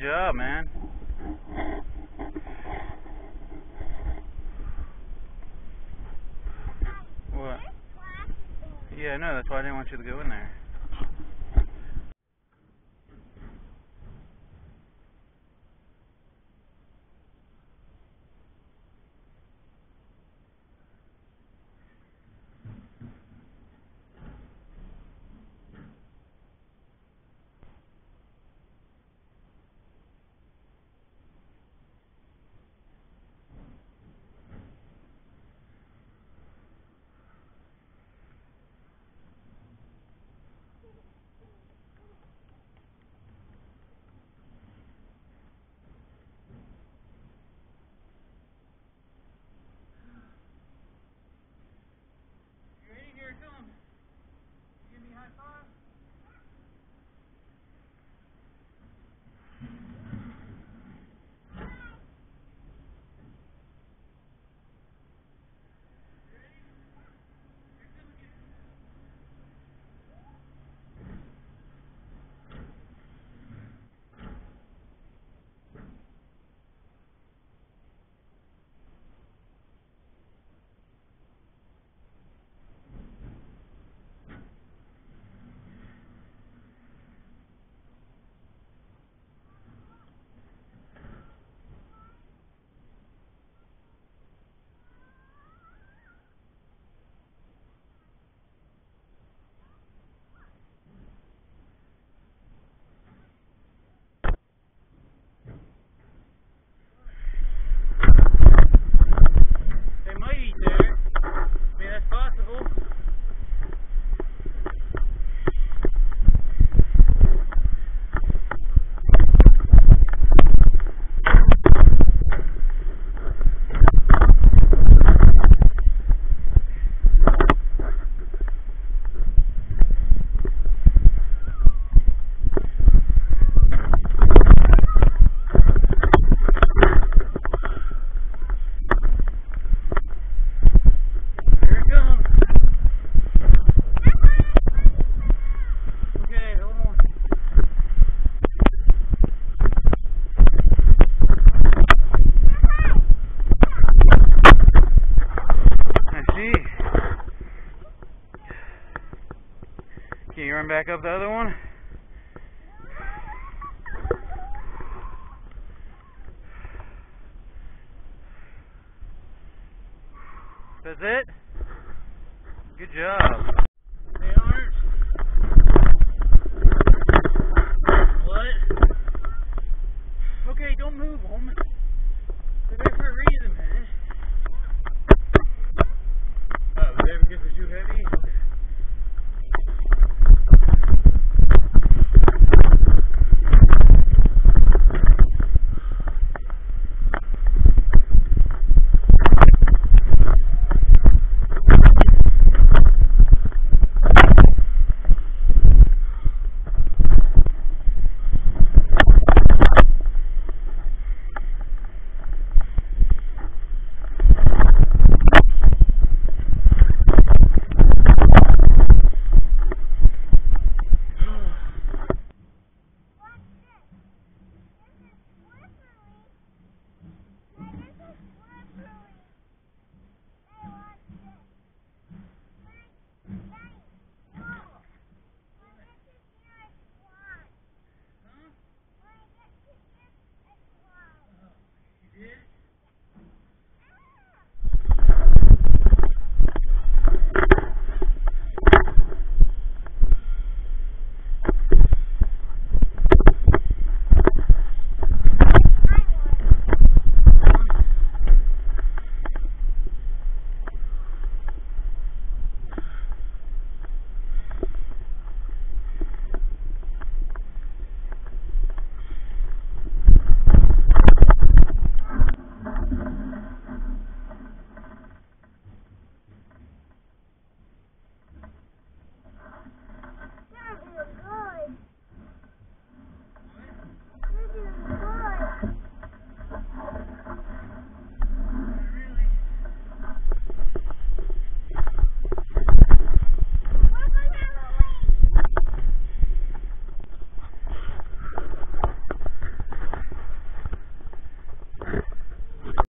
job, man. What? Yeah, no, that's why I didn't want you to go in there. Can you run back up the other one? That's it? Good job. Hey, Arms. What? Okay, don't move, homie. They're there for a reason, man. Oh, uh, they ever get too heavy?